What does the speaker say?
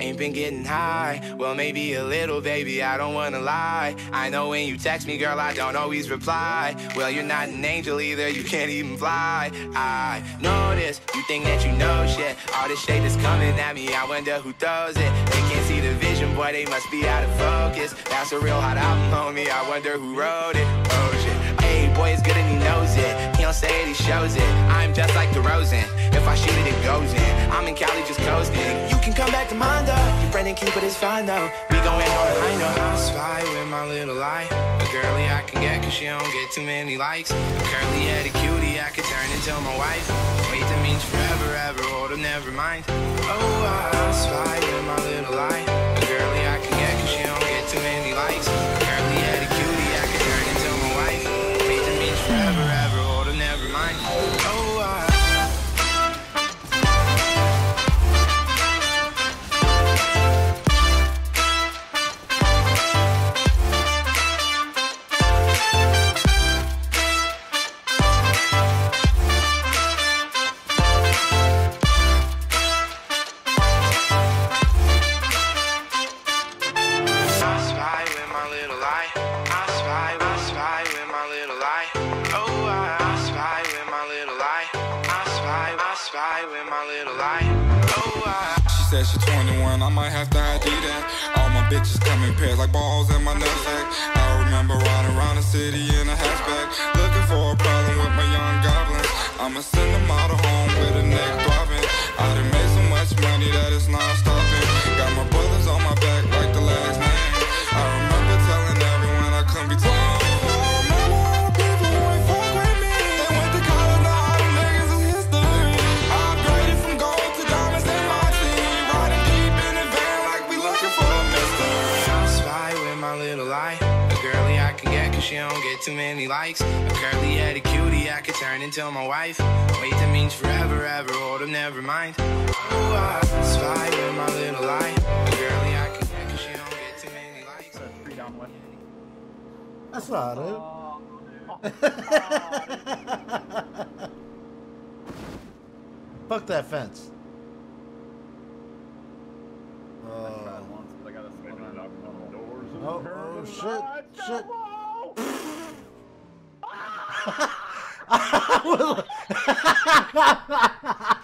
Ain't been getting high. Well, maybe a little, baby, I don't wanna lie. I know when you text me, girl, I don't always reply. Well, you're not an angel either, you can't even fly. I know this, you think that you know shit. All this shade is coming at me, I wonder who does it. They can't see the vision, boy, they must be out of focus. That's a real hot album, homie, I wonder who wrote it. Oh shit, hey, boy, it's good and he knows it. He don't say it, he shows it. I'm just like DeRozan. If I shoot it, it goes and keep it is fine though. We on a high note. I spy with my little lie. A girly I can get cause she don't get too many likes. A curly headed cutie I could turn into my wife. Wait, that means forever, ever, hold up, never mind. Oh, I spy spy, with my little eye. Oh. She said she's 21, I might have to ID that. All my bitches come in pairs like balls in my nutsack. I remember riding around the city in a hatchback, looking for a problem with my young goblins. I'ma send them all to home with a neck throbbing. I done made so she don't get too many likes. A curly headed cutie I could turn into my wife. Wait, that means forever, ever, hold up, never mind. Oh, I spy with my little eye. A girly I can get cause she don't get too many likes. Three down one. That's not it. Oh, Fuck that fence. I Oh, tried once, but I got a When spin I on knock on the doors and oh, heard oh the shit, lights shit. go off.